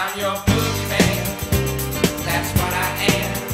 I'm your boogeyman. That's what I am.